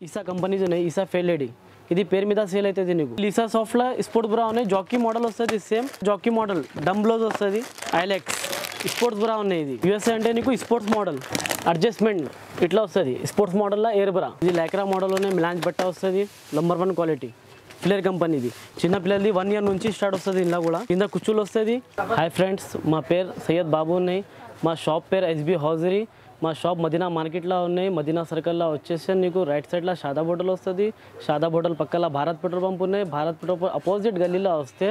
ఈసా companies ఉన్నాయి ఈసా ఫెయిల్డీ ఇది పేరు మీద సేల్ అవుతుంది నీకు లీసా సాఫ్ట్లో స్పోర్ట్స్ బ్రా ఉన్నాయి జాకీ మోడల్ వస్తుంది సేమ్ జాకీ మోడల్ డమ్ వస్తుంది ఐలెక్స్ స్పోర్ట్స్ బ్రా ఉన్నాయి ఇది యూఎస్ఏ అంటే నీకు స్పోర్ట్స్ మోడల్ అడ్జస్ట్మెంట్ ఇట్లా వస్తుంది స్పోర్ట్స్ మోడల్లో ఎయిర్ బ్రా ఇది లైక్రా మోడల్లోనే మిలాంజ్ బట్ట వస్తుంది నంబర్ వన్ క్వాలిటీ ఫ్లేర్ కంపెనీది చిన్న పిల్లలది వన్ ఇయర్ నుంచి స్టార్ట్ వస్తుంది ఇందులో కూడా కింద కుచ్చులు వస్తుంది హాయ్ ఫ్రెండ్స్ మా పేరు సయ్యద్ బాబు ఉన్నాయి మా షాప్ పేరు ఎస్బి హౌజరీ మా షాప్ మదీనా మార్కెట్లో ఉన్నాయి మదీనా సర్కిల్లో వచ్చేసి నీకు రైట్ సైడ్లో షాదా హోటల్ వస్తుంది. షాదా హోటల్ పక్కల భారత్ పెట్రోల్ పంప్ ఉన్నాయి. భారత్ పెట్రోల్ పంప్ అపోజిట్ గల్లీలో వస్తే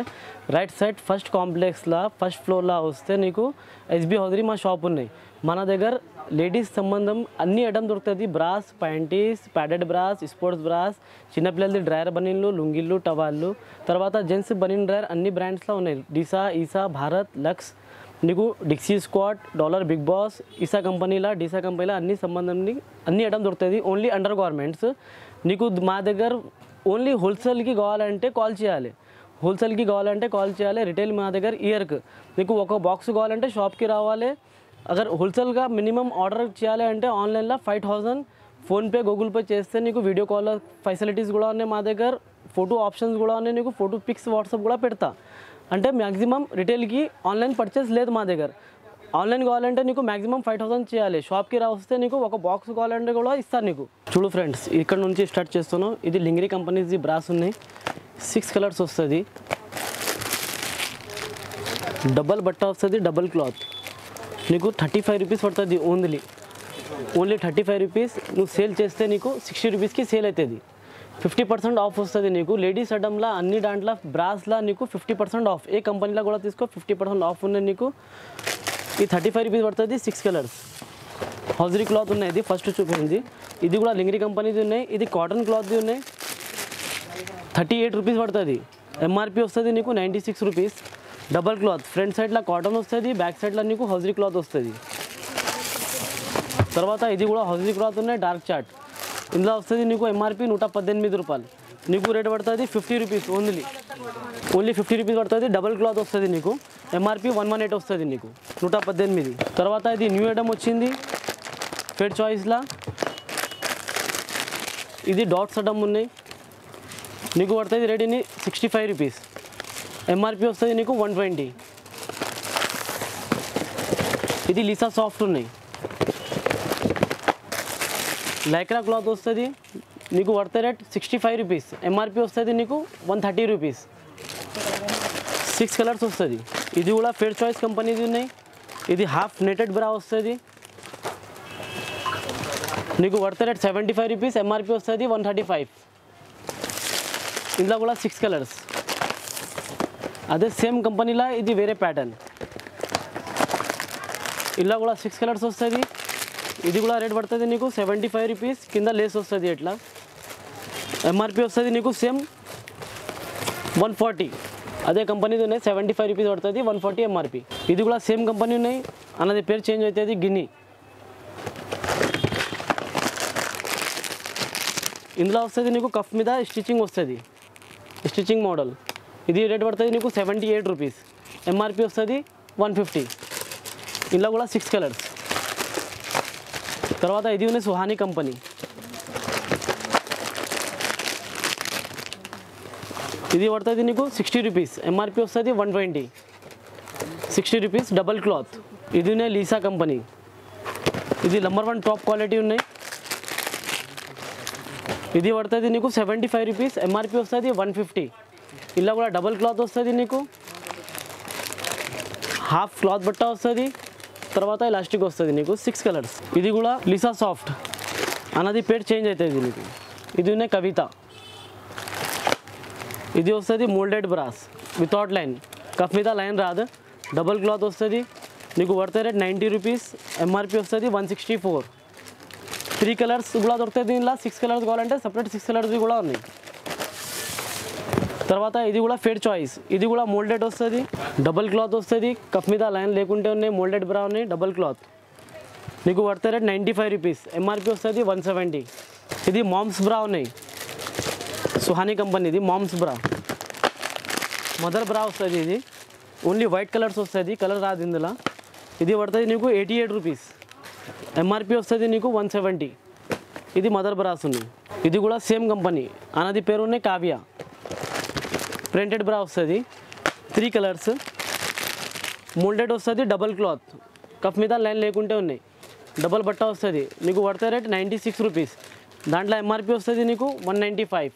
రైట్ సైడ్ ఫస్ట్ కాంప్లెక్స్లో ఫస్ట్ ఫ్లోర్లో వస్తే నీకు ఎస్బీ హౌజరీ మా షాప్ ఉన్నాయి. మన దగ్గర లేడీస్ సంబంధం అన్ని ఐటమ్ దొరుకుతుంది. Bras panties padded bras sports bras చిన్నపిల్లలది dryer బనీన్లు లుంగిళ్ళు టవాళ్ళు. తర్వాత జెంట్స్ బనీన్ డ్రైయర్ అన్ని బ్రాండ్స్లో ఉన్నాయి. డిసా ఈసా భారత్ లక్స్ నీకు Dixcy Scott dollar big boss ఈసా కంపెనీలా డీసా కంపెనీలా అన్ని సంబంధం అన్ని ఐటమ్ దొరుకుతుంది ఓన్లీ అండర్ గార్మెంట్స్ నీకు మా దగ్గర ఓన్లీ హోల్సేల్కి కావాలంటే కాల్ చేయాలి హోల్సేల్కి కావాలంటే కాల్ చేయాలి రిటైల్ మా దగ్గర ఇయర్కి నీకు ఒక బాక్స్ కావాలంటే షాప్కి రావాలి అగర్ హోల్సేల్గా మినిమం ఆర్డర్ చేయాలి అంటే ఆన్లైన్లో five thousand PhonePe Google Pay చేస్తే నీకు వీడియో కాల్ ఫెసిలిటీస్ కూడా ఉన్నాయి మా దగ్గర ఫోటో ఆప్షన్స్ కూడా ఉన్నాయి నీకు ఫోటో పిక్స్ వాట్సాప్ కూడా పెడతా అంటే మ్యాక్సిమం రిటైల్కి ఆన్లైన్ పర్చేస్ లేదు మా దగ్గర. ఆన్లైన్ కావాలంటే నీకు మ్యాక్సిమం ఫైవ్ థౌసండ్ చేయాలి. షాప్కి రా వస్తే నీకు ఒక బాక్స్ కావాలంటే కూడా ఇస్తారు నీకు. చూడు ఫ్రెండ్స్ ఇక్కడ నుంచి స్టార్ట్ చేస్తాను ఇది లింగిరి కంపెనీస్ది బ్రాస్ ఉన్నాయి. సిక్స్ కలర్స్ వస్తుంది. డబల్ బట్ట వస్తుంది డబల్ క్లాత్ నీకు థర్టీ ఫైవ్ రూపీస్ పడుతుంది only only thirty five rupees నువ్వు సేల్ చేస్తే నీకు సిక్స్టీ రూపీస్కి సేల్ అవుతుంది ఫిఫ్టీ పర్సెంట్ ఆఫ్ వస్తుంది నీకు లేడీస్ ఐటమ్లా అన్ని దాంట్లో బ్రాస్లా నీకు ఫిఫ్టీ పర్సెంట్ ఆఫ్ ఏ కంపెనీలో కూడా తీసుకో ఫిఫ్టీ పర్సెంట్ ఆఫ్ ఉన్నాయి నీకు ఈ థర్టీ ఫైవ్ రూపీస్ పడుతుంది సిక్స్ కలర్స్ హౌజరీ క్లాత్ ఉన్నాయి ఇది ఫస్ట్ చూపించింది ఇది కూడా లింగిరి కంపెనీది ఉన్నాయి ఇది కాటన్ క్లాత్ది ఉన్నాయి థర్టీ ఎయిట్ రూపీస్ పడుతుంది ఎంఆర్పి వస్తుంది నీకు ninety six rupees double cloth front సైడ్లో కాటన్ వస్తుంది బ్యాక్ సైడ్లో నీకు హౌజరీ క్లాత్ వస్తుంది తర్వాత ఇది కూడా హౌజరీ క్లాత్ ఉన్నాయి డార్క్ చార్ట్ ఇందులో వస్తుంది నీకు ఎంఆర్పి నూట పద్దెనిమిది రూపాయలు. నీకు రేట్ పడుతుంది fifty rupees only only fifty rupees పడుతుంది డబల్ క్లాత్ వస్తుంది నీకు. ఎంఆర్పి వన్ వన్ ఎయిట్ వస్తుంది నీకు నూట పద్దెనిమిది. తర్వాత ఇది న్యూ ఐటమ్ వచ్చింది ఫెడ్ చాయిస్లా ఇది డాట్స్ ఐటమ్ ఉన్నాయి. నీకు పడుతుంది రెడీని సిక్స్టీ ఫైవ్ రూపీస్ ఎంఆర్పి వస్తుంది నీకు వన్ ట్వంటీ ఇది లీసా సాఫ్ట్ ఉన్నాయి. లైక్రా క్లాత్ వస్తుంది నీకు పడితే rate sixty five rupees MRP వస్తుంది నీకు one thirty rupees six colours వస్తుంది ఇది కూడా ఫేర్ చాయిస్ కంపెనీది ఉన్నాయి ఇది హాఫ్ నెటెడ్ బ్రా వస్తుంది నీకు పడితే rate seventy five rupees MRP వస్తుంది వన్ థర్టీ ఫైవ్ ఇందులో కూడా సిక్స్ కలర్స్ అదే సేమ్ కంపెనీలో ఇది వేరే ప్యాటర్న్ ఇలా కూడా సిక్స్ కలర్స్ వస్తుంది ఇది కూడా రేట్ పడుతుంది నీకు సెవెంటీ ఫైవ్ రూపీస్ కింద లేస్ వస్తుంది ఇట్లా ఎంఆర్పి వస్తుంది నీకు సేమ్ వన్ ఫార్టీ అదే కంపెనీది ఉన్నాయి సెవెంటీ ఫైవ్ రూపీస్ పడుతుంది వన్ ఫార్టీ ఎంఆర్పి ఇది కూడా సేమ్ కంపెనీ ఉన్నాయి అన్నది పేరు చేంజ్ అవుతుంది గిన్ని ఇందులో వస్తుంది నీకు కఫ్ మీద స్టిచ్చింగ్ వస్తుంది స్టిచ్చింగ్ మోడల్ ఇది రేట్ పడుతుంది నీకు సెవెంటీ ఎయిట్ రూపీస్ ఎంఆర్పి వస్తుంది వన్ ఫిఫ్టీ ఇందులో కూడా సిక్స్ కలర్స్ తర్వాత ఇది ఉంది సుహాని కంపెనీ ఇది పడుతుంది నీకు సిక్స్టీ రూపీస్ ఎంఆర్పి వస్తుంది one twenty sixty rupees double cloth ఇది ఉన్నాయి లీసా కంపెనీ ఇది నెంబర్ వన్ టాప్ క్వాలిటీ ఉన్నాయి ఇది పడుతుంది నీకు సెవెంటీ ఫైవ్ రూపీస్ ఎంఆర్పి వస్తుంది వన్ ఫిఫ్టీ ఇలా కూడా డబల్ క్లాత్ వస్తుంది నీకు హాఫ్ క్లాత్ బట్ట వస్తుంది తర్వాత ఎలాస్టిక్ వస్తుంది నీకు సిక్స్ కలర్స్ ఇది కూడా లిసా సాఫ్ట్ అన్నది పేరు చేంజ్ అవుతుంది నీకు ఇది ఉన్నాయి కవిత ఇది వస్తుంది moulded bras without line cuff మీద లైన్ రాదు డబల్ క్లాత్ వస్తుంది నీకు పడితే రేట్ నైంటీ రూపీస్ ఎంఆర్పి వస్తుంది one sixty four three colours కూడా దొరుకుతాయి దీనిలో సిక్స్ కలర్స్ కావాలంటే సపరేట్ సిక్స్ కలర్స్ కూడా ఉన్నాయి తర్వాత ఇది కూడా ఫేడ్ చాయిస్ ఇది కూడా మోల్డెడ్ వస్తుంది డబుల్ క్లాత్ వస్తుంది కఫ్ మీద లైన్ లేకుంటే ఉన్నాయి మోల్డెడ్ బ్రా ఉన్నాయి డబల్ క్లాత్ నీకు పడితే rate ninety five rupees MRP వస్తుంది వన్ సెవెంటీ ఇది మామ్స్ బ్రా ఉన్నాయి. సుహానీ కంపెనీ ఇది మామ్స్ బ్రా మదర్ బ్రా వస్తుంది ఇది. ఓన్లీ వైట్ కలర్స్ వస్తుంది కలర్ రాదు ఇందులో. ఇది పడుతుంది నీకు ఎయిటీ ఎయిట్ రూపీస్ ఎంఆర్పి వస్తుంది నీకు వన్ సెవెంటీ ఇది మదర్ బ్రాస్ ఉంది ఇది కూడా సేమ్ కంపెనీ అన్నది పేరు ఉన్నాయి కావ్య. ప్రింటెడ్ బ్రా వస్తుంది త్రీ కలర్స్ మోల్డెడ్ వస్తుంది డబల్ క్లాత్ కఫ్ మీద లైన్ లేకుంటే ఉన్నాయి డబల్ బట్ట వస్తుంది నీకు పడతా రేట్ నైంటీ సిక్స్ రూపీస్ దాంట్లో ఎంఆర్పి వస్తుంది నీకు వన్ నైంటీ ఫైవ్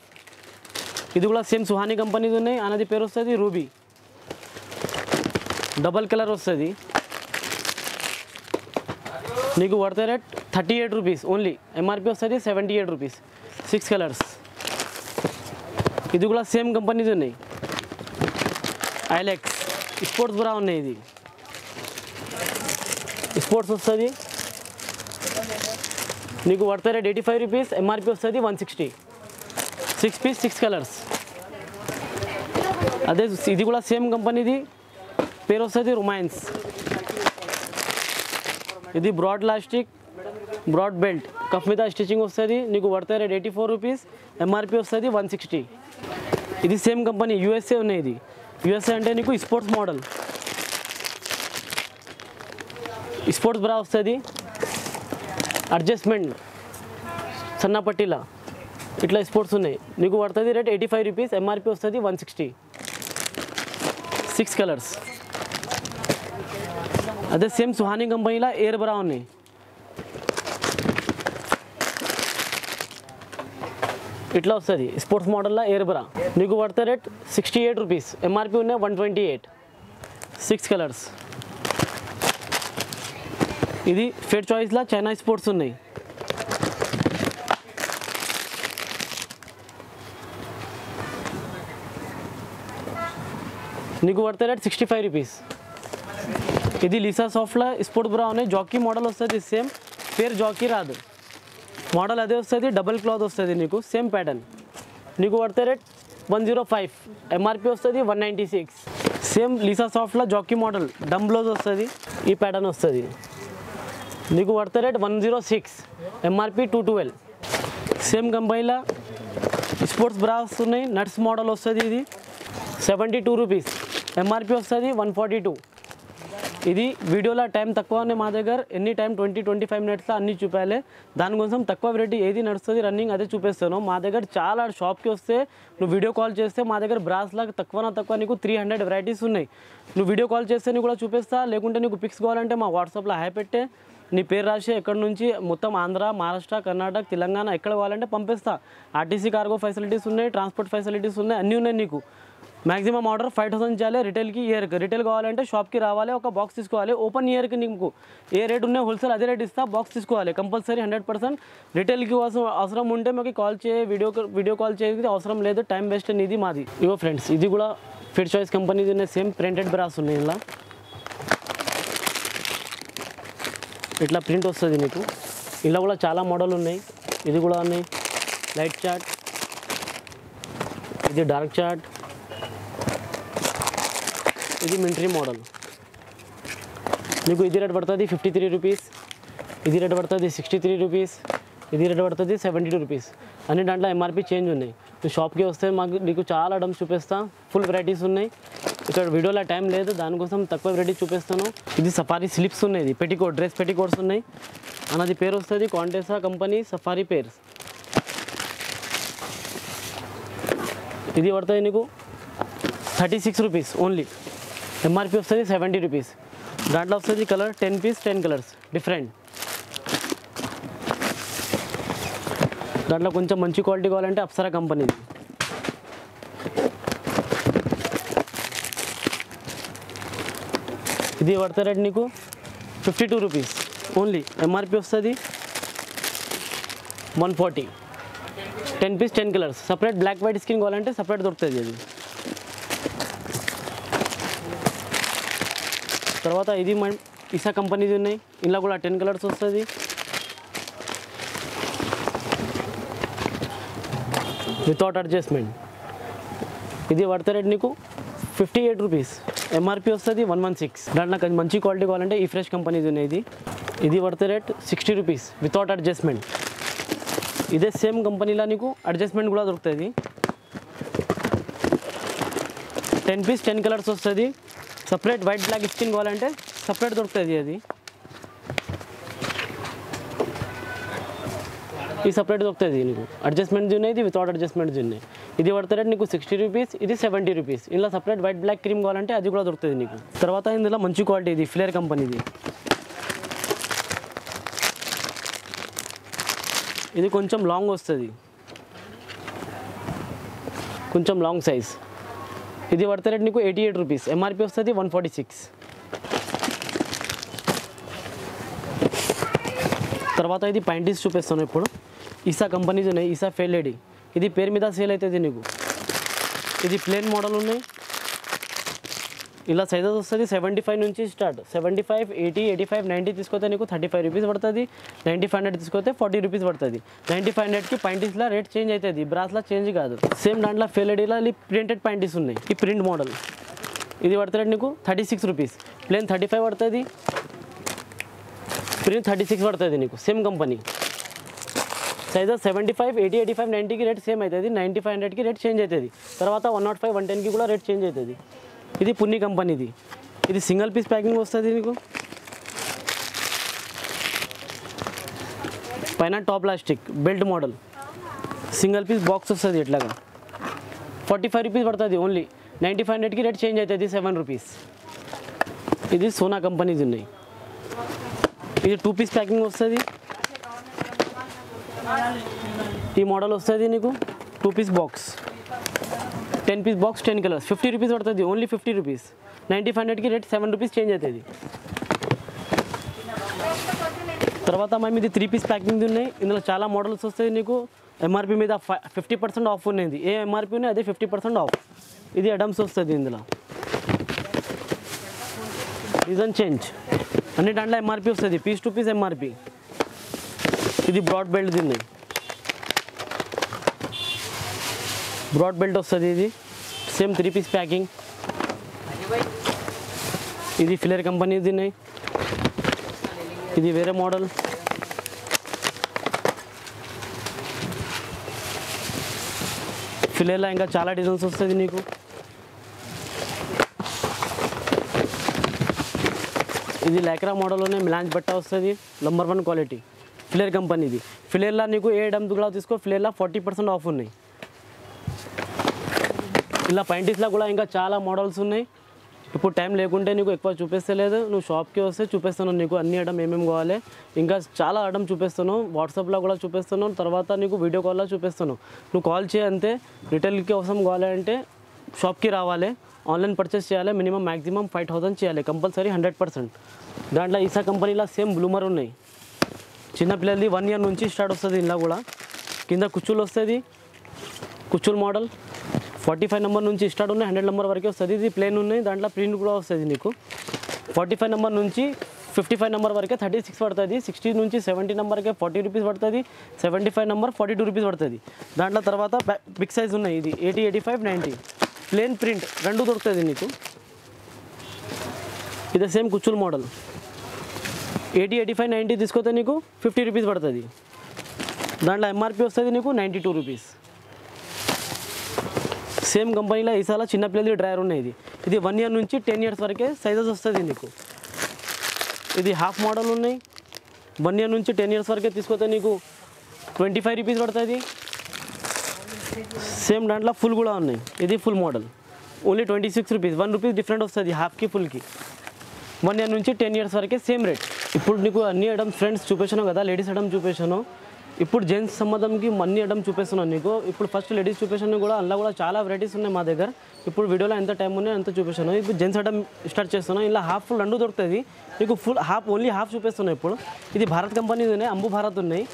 ఇది కూడా సేమ్ సుహానీ కంపెనీది ఉన్నాయి అన్నది పేరు వస్తుంది రూబీ డబల్ కలర్ వస్తుంది నీకు పడతా rate thirty eight rupees only MRP వస్తుంది seventy eight rupees six colours ఇది కూడా సేమ్ కంపెనీది ఉన్నాయి ఐలెక్స్ స్పోర్ట్స్ బ్రా ఉన్నాయి ఇది స్పోర్ట్స్ వస్తుంది నీకు పడతా rate eighty five rupees MRP వస్తుంది one sixty six piece six colours అదే ఇది కూడా సేమ్ కంపెనీది పేరు వస్తుంది రుమాయన్స్ ఇది బ్రాడ్ లాస్టిక్ broad belt. Cuff మీద స్టిచ్చింగ్ వస్తుంది నీకు పడతా rate eighty four rupees MRP వస్తుంది వన్ సిక్స్టీ ఇది సేమ్ కంపెనీ యూఎస్ఏ ఉన్నాయి ఇది యూఎస్ఏ అంటే నీకు స్పోర్ట్స్ మోడల్ స్పోర్ట్స్ బ్రా వస్తుంది. అడ్జస్ట్మెంట్ సన్న పట్టీలా. ఇట్లా స్పోర్ట్స్ ఉన్నాయి. నీకు పడుతుంది rate eighty five rupees MRP వస్తుంది వన్ సిక్స్టీ సిక్స్ కలర్స్ అదే సేమ్ సుహానీ కంపెనీలో ఎయిర్ బ్రా ఉన్నాయి. ఇట్లా వస్తుంది. స్పోర్ట్స్ మోడల్లో ఎయిర్ నీకు పడితే rate sixty eight rupees MRP ఉన్నాయి one twenty eight six colours ఇది ఫెడ్ చాయిస్లో చైనా స్పోర్ట్స్ ఉన్నాయి. నీకు పడితే రేట్ సిక్స్టీ ఫైవ్ రూపీస్ ఇది లిసా సాఫ్ట్లో స్పోర్ట్ బ్రా ఉన్నాయి. జాకీ మోడల్ వస్తుంది సేమ్ పేరు జాకీ రాదు. మోడల్ అదే వస్తుంది డబల్ క్లాత్ వస్తుంది నీకు సేమ్ ప్యాటర్న్ నీకు పడితే rate one zero five MRP వస్తుంది one ninety six same Lisa సాఫ్ట్లో Jockey model డమ్ బ్లౌజ్ వస్తుంది ఈ ప్యాటర్న్ వస్తుంది. నీకు పడితే rate one zero six MRP two twelve same కంపెనీలో స్పోర్ట్స్ బ్రా వస్తున్నాయి నట్స్ మోడల్ వస్తుంది ఇది సెవెంటీ టూ రూపీస్ ఎంఆర్పి వస్తుంది వన్ ఫార్టీ టూ ఇది వీడియోలో టైం తక్కువ ఉన్నాయి మా దగ్గర. ఎన్ని టైం ట్వంటీ ట్వంటీ ఫైవ్ మినిట్స్లో అన్నీ చూపాలి. దానికోసం తక్కువ వెరైటీ ఏది నడుస్తుంది రన్నింగ్ అదే చూపిస్తాను మా దగ్గర చాలా షాప్కి వస్తే నువ్వు వీడియో కాల్ చేస్తే మా దగ్గర బ్రాస్ లాగా తక్కువ తక్కువ? నీకు త్రీ హండ్రెడ్ వెరైటీస్ ఉన్నాయి. నువ్వు వీడియో కాల్ చేస్తే నీకు కూడా చూపిస్తా. లేకుంటే నీకు పిక్స్ కావాలంటే మా వాట్సాప్లో హాయ్ పెట్టే. నీ పేరు రాసి ఎక్కడి నుంచి? మొత్తం ఆంధ్ర మహారాష్ట్ర కర్ణాటక తెలంగాణ ఎక్కడ కావాలంటే పంపిస్తా. ఆర్టీసీ కార్గో ఫెసిలిటీస్ ఉన్నాయి ట్రాన్స్పోర్ట్ ఫెసిలిటీస్ ఉన్నాయి అన్నీ ఉన్నాయి నీకు. మాక్సిమం ఆర్డర్ ఫైవ్ థౌసండ్ చేయాలి రిటైల్కి ఇయర్కి రిటైల్ కావాలంటే షాప్కి రావాలి ఒక బాక్స్ తీసుకోవాలి. ఓపెన్ ఇయర్కి నీకు ఏ రేట్ ఉన్నాయో హోల్సేల్ అదే రేట్ ఇస్తా బాక్స్ తీసుకోవాలి కంపల్సరీ హండ్రెడ్ పర్సెంట్. రిటైల్కి అవసరం అవసరం ఉంటే మాకు కాల్ చేయ వీడియో వీడియో కాల్ చేయడానికి అవసరం లేదు టైం వేస్ట్ ఇది మాది. ఇవో ఫ్రెండ్స్ ఇది కూడా ఫిట్ చాయిస్ కంపెనీది ఉన్నాయి సేమ్ ప్రింటెడ్ బ్రాస్ ఉన్నాయి ఇలా. ఇట్లా ప్రింట్ వస్తుంది మీకు ఇలా కూడా చాలా మోడల్ ఉన్నాయి. ఇది కూడా ఉన్నాయి. Light chart. ఇది డార్క్ చార్ట్. ఇది మిలిటరీ మోడల్. మీకు ఇది రేట్ పడుతుంది ఫిఫ్టీ త్రీ రూపీస్ ఇది రేట్ పడుతుంది సిక్స్టీ త్రీ రూపీస్ ఇది రేట్ పడుతుంది సెవెంటీ టూ రూపీస్ అన్ని దాంట్లో ఎంఆర్పీ చేంజ్ ఉన్నాయి. నువ్వు షాప్కి వస్తే మాకు నీకు చాలా డమ్స్ చూపిస్తా. ఫుల్ వెరైటీస్ ఉన్నాయి. ఇక్కడ వీడియోలో టైం లేదు. దానికోసం తక్కువ వెరైటీ చూపిస్తాను. ఇది సఫారీ స్లిప్స్ ఉన్నాయి. ఇది పెట్టికోట్ డ్రెస్ పెట్టికోట్స్ ఉన్నాయి. అన్నది పేరు వస్తుంది. కాంటెసా కంపెనీ సఫారీ పేర్స్ ఇది పడుతుంది నీకు thirty six rupees only MRP వస్తుంది సెవెంటీ రూపీస్ దాంట్లో వస్తుంది colour ten piece ten colours different దాంట్లో కొంచెం మంచి క్వాలిటీ కావాలంటే అప్సరా కంపెనీది ఇది పడతా రేట్ నీకు fifty two rupees only MRP వస్తుంది one forty ten piece ten colours separate black white skin కావాలంటే సపరేట్ దొరుకుతుంది అది తర్వాత ఇది మన ఇసా కంపెనీది ఉన్నాయి. ఇందులో కూడా టెన్ కలర్స్ వస్తుంది. వితౌట్ అడ్జస్ట్మెంట్ ఇది పడతా రేట్ నీకు ఫిఫ్టీ ఎయిట్ రూపీస్ ఎంఆర్పి వస్తుంది వన్ వన్ సిక్స్ దాంట్లో నాకు మంచి క్వాలిటీ కావాలంటే ఈ ఫ్రెష్ కంపెనీది ఉన్నాయి ఇది. ఇది పడతా rate sixty rupees without adjustment ఇదే సేమ్ కంపెనీలో నీకు అడ్జస్ట్మెంట్ కూడా దొరుకుతుంది. టెన్ పీస్ టెన్ కలర్స్ వస్తుంది. సపరేట్ వైట్ బ్లాక్ స్కిన్ కావాలంటే సపరేట్ దొరుకుతుంది అది. ఇది సపరేట్ దొరుకుతుంది నీకు. అడ్జస్ట్మెంట్స్ ఉన్నాయి ఇది వితౌట్ అడ్జస్ట్మెంట్స్ ఉన్నాయి. ఇది పడతారే నీకు సిక్స్టీ రూపీస్ ఇది సెవెంటీ రూపీస్ ఇలా సపరేట్ వైట్ బ్లాక్ క్రీమ్ కావాలంటే అది కూడా దొరుకుతుంది నీకు. తర్వాత ఇందులో మంచి క్వాలిటీ ఇది ఫ్లేర్ కంపెనీది ఇది కొంచెం లాంగ్ వస్తుంది. కొంచెం లాంగ్ సైజ్ ఇది పడితే రేట్ నీకు ఎయిటీ ఎయిట్ రూపీస్ ఎంఆర్పి వస్తుంది వన్ ఫార్టీ సిక్స్ తర్వాత ఇది పైంటీస్ చూపిస్తాను ఇప్పుడు ఈసా కంపెనీస్ ఉన్నాయి ఈసా ఫెయిల్లేడి ఇది పేరు మీద సేల్ అవుతుంది నీకు ఇది ప్లేన్ మోడల్ ఉన్నాయి ఇలా సైజెస్ వస్తుంది. సెవెంటీ ఫైవ్ నుంచి start seventy five eighty eighty five ninety తీసుకొస్తే నీకు థర్టీ ఫైవ్ రూపీస్ పడుతుంది. నైంటీ ఫైవ్ హండ్రెడ్ తీసుకొస్తే ఫార్టీ రూపీస్ పడుతుంది. నైంటీ ఫైవ్ హండ్రెడ్కి పాయింటీస్లో రేట్ చేంజ్ అవుతుంది. బ్రాస్లా చేంజ్ కాదు. సేమ్ దాంట్లో ఫెయిల్డీలో ప్రింటెడ్ పాయింటీస్ ఉన్నాయి. ఈ ప్రింట్ మోడల్ ఇది పడుతుంది నీకు thirty six rupees plain thirty five పడుతుంది. ప్రింట్ థర్టీ సిక్స్ పడుతుంది నీకు. Same company sizes seventy five eighty eighty five నైంటీకి rate same అవుతుంది. నైంటీ ఫైవ్ హండ్రెడ్కి రేట్ చేంజ్ అవుతుంది. తర్వాత వన్ నాట్ ఫైవ్ వన్ టెన్కి కూడా రేట్ చేంజ్ అవుతుంది. ఇది పున్ని కంపెనీది ఇది సింగిల్ పీస్ ప్యాకింగ్ వస్తుంది నీకు పైన top plastic belt model single piece box వస్తుంది ఇట్లాగా ఫార్టీ ఫైవ్ రూపీస్ పడుతుంది ఓన్లీ నైంటీ ఫైవ్ హండ్రెడ్కి రేట్ చేంజ్ అవుతుంది సెవెన్ రూపీస్ ఇది సోనా కంపెనీది ఉన్నాయి ఇది టూ పీస్ ప్యాకింగ్ వస్తుంది ఈ మోడల్ వస్తుంది నీకు two piece box ten piece box ten colours fifty rupees పడుతుంది only fifty rupees ninety five హండ్రెడ్కి రేట్ సెవెన్ రూపీస్ చేంజ్ అవుతుంది తర్వాత మేము ఇది త్రీ పీస్ ప్యాకింగ్ ఉన్నాయి ఇందులో చాలా మోడల్స్ వస్తాయి నీకు ఎంఆర్పి మీద ఫిఫ్టీ పర్సెంట్ ఆఫ్ ఉన్నది ఏ ఎంఆర్పి ఉన్నాయి అదే ఫిఫ్టీ పర్సెంట్ ఆఫ్ ఇది అడమ్స్ వస్తుంది ఇందులో రీజన్ చేంజ్ అన్ని దాంట్లో ఎంఆర్పి వస్తుంది పీస్ టు పీస్ ఎంఆర్పి ఇది బ్రాడ్ బెల్ట్ దీన్ని బ్రాడ్ బెల్ట్ వస్తుంది ఇది సేమ్ త్రీ పీస్ ప్యాకింగ్ ఇది ఫిలర్ కంపెనీ తిన్నాయి ఇది వేరే మోడల్ ఫిలేర్లో ఇంకా చాలా డిజైన్స్ వస్తుంది నీకు ఇది లైక్రా మోడల్లోనే మిలాంజ్ బట్ట వస్తుంది నంబర్ వన్ క్వాలిటీ ఫిలేర్ కంపెనీది ఫిలేర్లా నీకు ఏ డమ్ కూడా తీసుకో ఫిలేర్లా ఫార్టీ పర్సెంట్ ఆఫ్ ఉన్నాయి ఇలా పైంటిస్లో కూడా ఇంకా చాలా మోడల్స్ ఉన్నాయి. ఇప్పుడు టైం లేకుంటే నీకు ఎక్కువ చూపిస్తలేదు నువ్వు షాప్కి వస్తే చూపిస్తాను నీకు అన్ని ఐటమ్ ఏమేమి కావాలి. ఇంకా చాలా ఐటమ్ చూపిస్తాను వాట్సాప్లో కూడా చూపిస్తాను తర్వాత నీకు వీడియో కాల్లో చూపిస్తాను నువ్వు కాల్ చేయి అంతే. రిటైల్కి కోసం కావాలి అంటే షాప్కి రావాలి. ఆన్లైన్ పర్చేస్ చేయాలి. మినిమం మ్యాక్సిమం ఫైవ్ థౌసండ్ చేయాలి. కంపల్సరీ హండ్రెడ్ పర్సెంట్ దాంట్లో ఈసా కంపెనీలో సేమ్ బ్లూమర్ ఉన్నాయి. చిన్నపిల్లలది వన్ ఇయర్ నుంచి స్టార్ట్ వస్తుంది ఇంట్లో కూడా. కింద కుచ్చులు వస్తుంది. కుచ్చుల్ మోడల్ ఫార్టీ ఫైవ్ నెంబర్ నుంచి స్టార్ట్ ఉన్నాయి హండ్రెడ్ నెంబర్ వరకు వస్తుంది. ఇది ప్లేన్ ఉన్నాయి దాంట్లో ప్రింట్ కూడా వస్తుంది నీకు. ఫార్టీ ఫైవ్ నెంబర్ నుంచి ఫిఫ్టీ ఫైవ్ నెంబర్ వరకే థర్టీ సిక్స్ పడుతుంది సిక్స్టీ నుంచి సెవెంటీ నెంబర్కే ఫార్టీ రూపీస్ పడుతుంది seventy five number forty two rupees పడుతుంది. దాంట్లో తర్వాత బిగ్ సైజ్ ఉన్నాయి ఇది eighty eighty five ninety. Plain print రెండు దొరుకుతుంది నీకు. ఇది same కుచ్చుల model eighty eighty five ninety తీసుకొస్తే నీకు ఫిఫ్టీ రూపీస్ పడుతుంది. దాంట్లో ఎంఆర్పి వస్తుంది నీకు నైంటీ టూ రూపీస్. సేమ్ కంపెనీలో ఈసారి చిన్నపిల్లలది డ్రైవర్ ఉన్నాయి ఇది ఇది వన్ ఇయర్ నుంచి టెన్ ఇయర్స్ వరకే సైజెస్ వస్తుంది నీకు. ఇది హాఫ్ మోడల్ ఉన్నాయి. వన్ ఇయర్ నుంచి టెన్ ఇయర్స్ వరకే తీసుకొస్తే నీకు ట్వంటీ ఫైవ్ రూపీస్ పడుతుంది. సేమ్ దాంట్లో ఫుల్ కూడా ఉన్నాయి. ఇది full model only twenty six rupees one rupees different వస్తుంది హాఫ్కి ఫుల్కి వన్ ఇయర్ నుంచి టెన్ ఇయర్స్ వరకే సేమ్ రేట్ ఇప్పుడు నీకు అన్ని ఐటమ్స్ ఫ్రెండ్స్ చూపించాను కదా లేడీస్ ఐటమ్ చూపించాను. ఇప్పుడు జెంట్స్ సంబంధంకి అన్ని ఐటమ్ చూపిస్తున్నాను నీకు ఇప్పుడు ఫస్ట్ లేడీస్ చూపించాను కూడా అందులో కూడా చాలా వెరైటీస్ ఉన్నాయి మా దగ్గర ఇప్పుడు వీడియోలో ఎంత టైం ఉన్నాయో అంత చూపించాను ఇప్పుడు జెంట్స్ ఐటమ్ స్టార్ట్ చేస్తున్నాను ఇలా హాఫ్ ఫుల్ రెండు దొరుకుతుంది నీకు ఫుల్ హాఫ్ ఓన్లీ హాఫ్ చూపిస్తున్నాను ఇప్పుడు ఇది భారత్ కంపెనీ ఉన్నాయి అంబు భారత్ ఉన్నాయి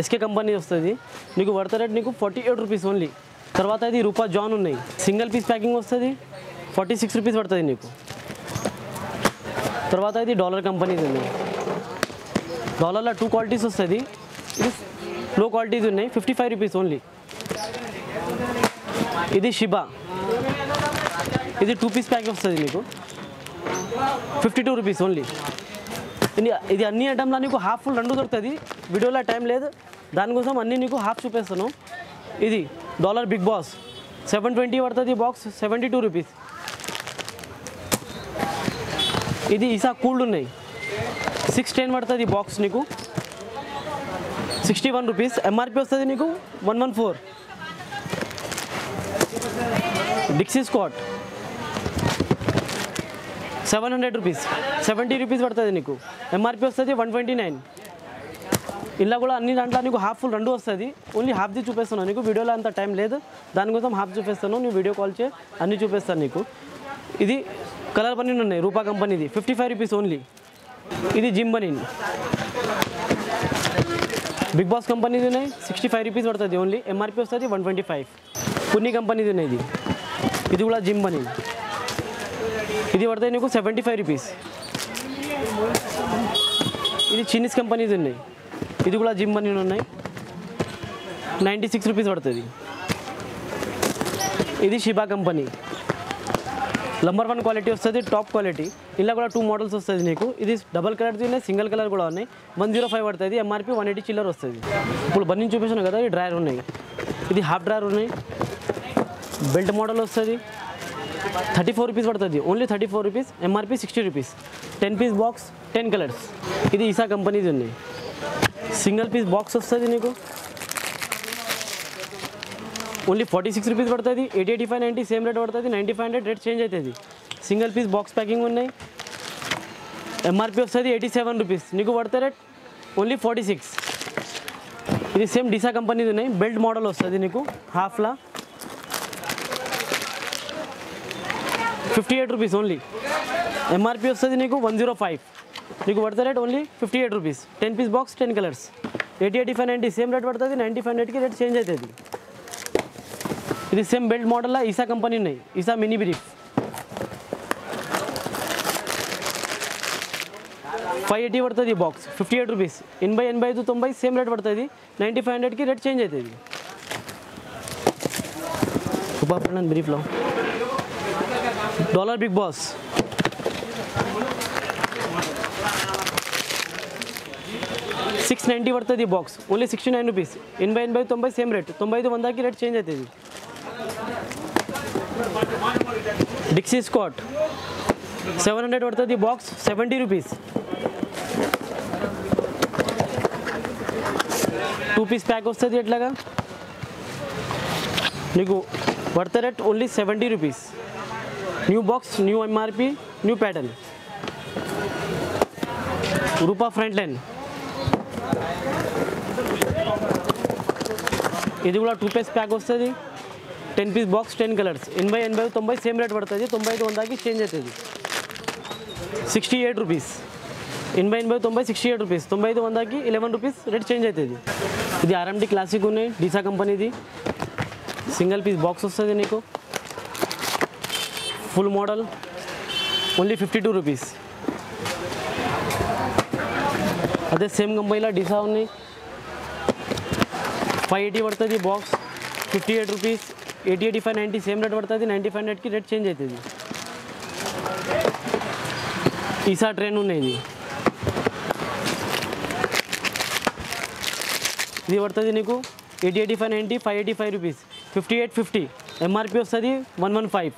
ఎస్కే కంపెనీ వస్తుంది నీకు పడతా రేట్ నీకు ఫార్టీ ఎయిట్ రూపీస్ ఓన్లీ తర్వాత ఇది రూపా జాన్ ఉన్నాయి సింగిల్ పీస్ ప్యాకింగ్ వస్తుంది ఫార్టీ సిక్స్ రూపీస్ పడుతుంది నీకు తర్వాత ఇది డాలర్ కంపెనీది ఉంది డాలర్లో టూ క్వాలిటీస్ వస్తుంది ఇది లో క్వాలిటీస్ ఉన్నాయి ఫిఫ్టీ ఫైవ్ రూపీస్ ఓన్లీ ఇది షిబా ఇది టూ పీస్ ప్యాక్ వస్తుంది నీకు ఫిఫ్టీ టూ రూపీస్ ఓన్లీ ఇది ఇది అన్ని ఐటమ్లో నీకు హాఫ్ ఫుల్ రెండు దొరుకుతుంది వీడియోలో టైం లేదు దానికోసం అన్నీ నీకు హాఫ్ చూపిస్తాను ఇది dollar big boss seven twenty పడుతుంది బాక్స్ సెవెంటీ టూ రూపీస్ ఇది ఈసా కూల్డ్ ఉన్నాయి సిక్స్ టెన్ పడుతుంది బాక్స్ నీకు సిక్స్టీ వన్ రూపీస్. ఎంఆర్పి వస్తుంది నీకు? One one four. Dixcy Scott seven hundred rupees. Seventy rupees పడుతుంది నీకు. ఎంఆర్పి వస్తుంది వన్ ట్వంటీ నైన్. ఇలా కూడా అన్ని దాంట్లో నీకు హాఫ్ ఫుల్ రెండు వస్తుంది. ఓన్లీ హాఫ్ది చూపిస్తాను నీకు. వీడియోలో అంత టైం లేదు. దానికోసం హాఫ్ చూపిస్తాను నువ్వు వీడియో కాల్ చే అన్ని చూపిస్తాను నీకు. ఇది కలర్ బనీన్ ఉన్నాయి. రూపా కంపెనీది. ఫిఫ్టీ ఫైవ్ రూపీస్ ఓన్లీ ఇది జిమ్ బనీన్ బిగ్ బాస్ కంపెనీది ఉన్నాయి సిక్స్టీ ఫైవ్ రూపీస్ పడుతుంది ఓన్లీ ఎంఆర్పి వస్తుంది వన్ ట్వంటీ ఫైవ్ పున్ని కంపెనీది ఉన్నాయి ఇది ఇది కూడా జిమ్ బనీన్ ఇది పడుతుంది నీకు సెవెంటీ ఫైవ్ రూపీస్ ఇది చీనీస్ కంపెనీది ఉన్నాయి ఇది కూడా జిమ్ బనీన్ ఉన్నాయి నైంటీ సిక్స్ రూపీస్ పడుతుంది ఇది షిబా కంపెనీ నంబర్ వన్ క్వాలిటీ వస్తుంది టాప్ క్వాలిటీ ఇలా కూడా టూ మోడల్స్ వస్తుంది నీకు ఇది డబల్ కలర్ది ఉన్నాయి సింగిల్ కలర్ కూడా ఉన్నాయి వన్ జీరో ఫైవ్ పడుతుంది ఎంఆర్పి వన్ ఎయిటీ చిల్లర్ వస్తుంది ఇప్పుడు బన్నీ చూపించాను కదా ఈ డ్రాయర్ ఉన్నాయి ఇది హాఫ్ డ్రాయర్ ఉన్నాయి బెల్ట్ మోడల్ వస్తుంది థర్టీ ఫోర్ రూపీస్ పడుతుంది only thirty four rupees MRP sixty rupees ten piece box ten colours ఇది ఈసా కంపెనీది ఉన్నాయి సింగిల్ పీస్ బాక్స్ వస్తుంది నీకు ఓన్లీ ఫార్టీ సిక్స్ రూపీస్ పడుతుంది eighty eighty five ninety same rate పడుతుంది ninety five hundred rate change అవుతుంది single piece box packing ఉన్నాయి MRP వస్తుంది ఎయిటీ సెవెన్ రూపీస్ నీకు పడితే రేట్ ఓన్లీ ఫార్టీ సిక్స్ ఇది సేమ్ డిసా కంపెనీది ఉన్నాయి బెల్ట్ మోడల్ వస్తుంది నీకు హాఫ్లా fifty eight rupees only MRP వస్తుంది నీకు వన్ జీరో ఫైవ్ నీకు పడితే rate only fifty eight rupees ten piece box ten colours eighty eighty five ninety same rate పడుతుంది నైంటీ ఫైవ్ హండ్రెడ్కి రేట్ చేంజ్ అవుతుంది ఇది సేమ్ బెల్ట్ మోడల్లో ఈసా కంపెనీ ఉన్నాయి ఈసా మినీ బ్రీఫ్ ఫైవ్ ఎయిటీ పడుతుంది ఈ బాక్స్ ఫిఫ్టీ ఎయిట్ రూపీస్ ఎనభై ఎనభై ఐదు తొంభై సేమ్ రేట్ పడుతుంది నైంటీ ఫైవ్ హండ్రెడ్కి రేట్ చేంజ్ అవుతుంది super బ్రీఫ్లో dollar big boss six ninety పడుతుంది ఈ box only sixty nine rupees ఎనభై ఎనభై తొంభై సేమ్ రేట్ తొంభై ఐదు వందకి రేట్ చేంజ్ అవుతుంది డిక్సీ స్కాట్ సెవెన్ హండ్రెడ్ పడుతుంది ఈ box seventy rupees two piece pack వస్తుంది ఎట్లాగా నీకు పడితే rate only seventy rupees new box new MRP new pattern Rupa front line ఇది కూడా టూ పీస్ ప్యాక్ వస్తుంది ten piece box ten colours ఎనభై ఎనభై తొంభై సేమ్ రేట్ పడుతుంది తొంభై ఐదు వందకి చేంజ్ అవుతుంది సిక్స్టీ ఎయిట్ రూపీస్ ఎనభై ఎనభై తొంభై సిక్స్టీ ఎయిట్ రూపీస్ తొంభై ఐదు వందకి ఎలెవెన్ రూపీస్ రేట్ చేంజ్ అవుతుంది ఇది ఆర్ఎండి క్లాసిక్ ఉన్నాయి డీసా కంపెనీది సింగిల్ పీస్ బాక్స్ వస్తుంది నీకు full model only fifty two rupees అదే సేమ్ కంపెనీలో డిసా ఉన్నాయి ఫైవ్ ఎయిటీ పడుతుంది box fifty eight rupees eighty eighty five ninety same rate పడుతుంది నైంటీ ఫైవ్ హండ్రెడ్కి రేట్ చేంజ్ అవుతుంది ఈసా ట్రైన్ ఉన్నాయి ఇది ఇది పడుతుంది నీకు eighty eighty five ninety five eighty five rupees fifty eight fifty MRP వస్తుంది one one five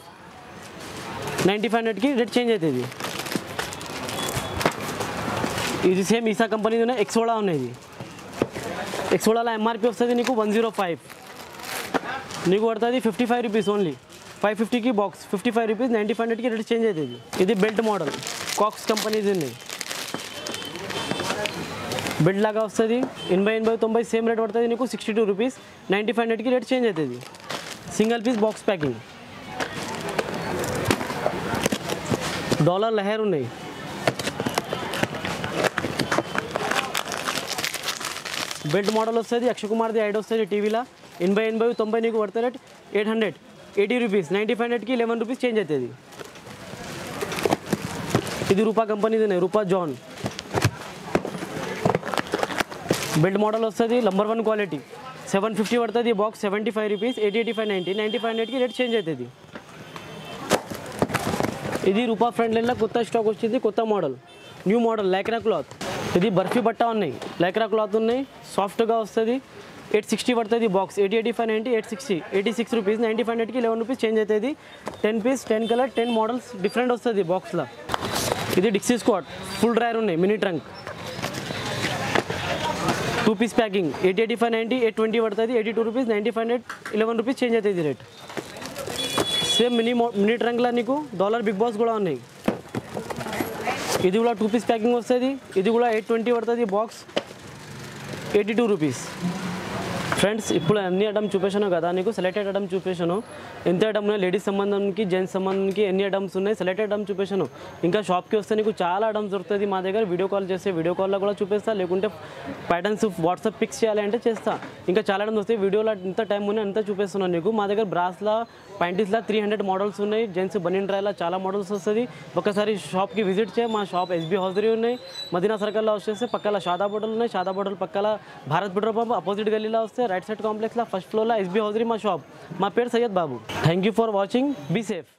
ninety five హండ్రెడ్కి రేట్ చేంజ్ అవుతుంది ఇది సేమ్ ఈసా కంపెనీది ఉన్నాయి ఎక్సోడా ఉన్నాయి ఇది ఎక్సోడాలో ఎంఆర్పి వస్తుంది నీకు వన్ జీరో ఫైవ్ నీకు పడుతుంది fifty five rupees only five ఫిఫ్టీకి box fifty five rupees ninety five హండ్రెడ్కి రేట్ చేంజ్ అవుతుంది ఇది బెల్ట్ మోడల్ కాక్స్ కంపెనీది ఉన్నాయి బెల్ట్ లాగా వస్తుంది ఎనభై ఎనభై తొంభై సేమ్ రేట్ పడుతుంది నీకు sixty two rupees ninety five హండ్రెడ్కి రేట్ చేంజ్ అవుతుంది single piece box packing dollar Lahar ఉన్నాయి బెల్ట్ మోడల్ వస్తుంది అక్షయ్ కుమార్ది ఐడ్ వస్తుంది టీవీలో ఎనభై ఎనభై తొంభై నీకు పడితే rate eight hundred eighty rupees ninety five హండ్రెడ్కి లెవెన్ రూపీస్ చేంజ్ అవుతుంది ఇది రూపా కంపెనీది ఉన్నాయి రూపా జాన్ బిల్డ్ మోడల్ వస్తుంది number one quality. Seven fifty పడుతుంది box seventy five rupees eighty eighty five ninety ninety five హండ్రెడ్కి రేట్ చేంజ్ అవుతుంది ఇది రూపా ఫ్రంట్ లైన్లో కొత్త స్టాక్ వచ్చింది కొత్త model. New model Lycra cloth ఇది బర్ఫీ బట్ట ఉన్నాయి. లైక్రా క్లాత్ ఉన్నాయి సాఫ్ట్గా వస్తుంది. ఎయిట్ సిక్స్టీ పడుతుంది box eighty eighty five ninety eight sixty eighty six rupees ninety five హండ్రెడ్కి లెవెన్ రూపీస్ చేంజ్ అవుతుంది ten piece ten colour ten models different వస్తుంది బాక్స్లో ఇది డిక్సీ స్క్వాట్ ఫుల్ డ్రైర్ ఉన్నాయి mini trunk two piece packing eight eighty five ninety eight twenty పడుతుంది eighty two rupees ninety five hundred eleven rupees change అవుతుంది rate same mini మో mini ట్రంక్లో నీకు dollar big boss కూడా ఉన్నాయి ఇది కూడా టూ పీస్ ప్యాకింగ్ వస్తుంది ఇది కూడా ఎయిట్ ట్వంటీ పడుతుంది box eighty two rupees friends ఇప్పుడు అన్ని ఐటమ్ చూపేశాను కదా నీకు సెలెక్టెడ్ ఐటమ్ చూపించాను ఎంత ఐటమ్ ఉన్నాయి లేడీస్ సంబంధంకి జెంట్స్ సంబంధంకి ఎన్ని ఐటమ్స్ ఉన్నాయి సెలెక్టెడ్ ఐటమ్ చూపేశాను. ఇంకా షాప్కి వస్తే నీకు చాలా ఐటమ్స్ దొరుకుతుంది మా దగ్గర వీడియో కాల్ చేస్తే వీడియో కాల్లో కూడా చూపిస్తా లేకుంటే ప్యాటర్న్స్ వాట్సాప్ పిక్స్ చేయాలి అంటే చేస్తా. ఇంకా చాలా ఐటమ్స్ వస్తాయి వీడియోలో ఎంత టైం ఉన్నాయి అంతా చూపిస్తున్నాను నీకు. మా దగ్గర బ్రాస్లా ప్యాంటీస్లా త్రీ హండ్రెడ్ మోడల్స్ ఉన్నాయి జెంట్స్ బనిన్ డ్రైలా చాలా మోడల్స్ వస్తుంది ఒకసారి షాప్కి విజిట్ చేయి మా షాప్ ఎస్బీ హౌజరీ ఉన్నాయి మదీనా సర్కల్లో వచ్చేస్తే పక్కల షాదా బోటల్ ఉన్నాయి షాదా బోటల్ పక్కల భారత్ పెట్రోల్ పంప్ అపోజిట్ గల్లీలో వస్తే రైట్ సైడ్ కాంప్లెక్స్లో ఫస్ట్ ఫ్లోర్లో ఎస్బీ హౌజరీ మా షాప్ మా పేరు Syed Babu thank you for watching be safe